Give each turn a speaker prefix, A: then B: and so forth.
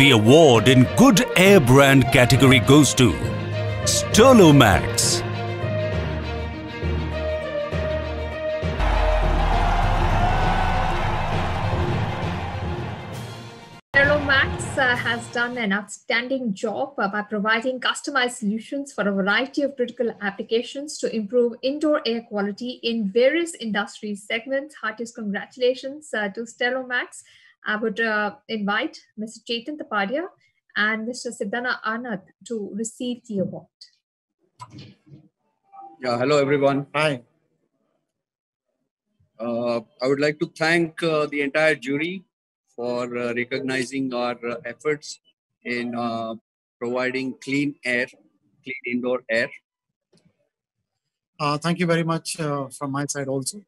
A: The award in Good Air Brand category goes to Sterlomaxx.
B: Sterlomaxx uh, has done an outstanding job uh, by providing customized solutions for a variety of critical applications to improve indoor air quality in various industry segments. Heartiest congratulations uh, to Sterlomaxx. I would uh, invite Mr. Chetan Tapadia and Mr. Siddhana Anand to receive the award.
C: Yeah, hello everyone.
D: Hi.
C: Uh, I would like to thank uh, the entire jury for uh, recognizing our uh, efforts in uh, providing clean air, clean indoor air.
D: Uh, thank you very much uh, from my side also.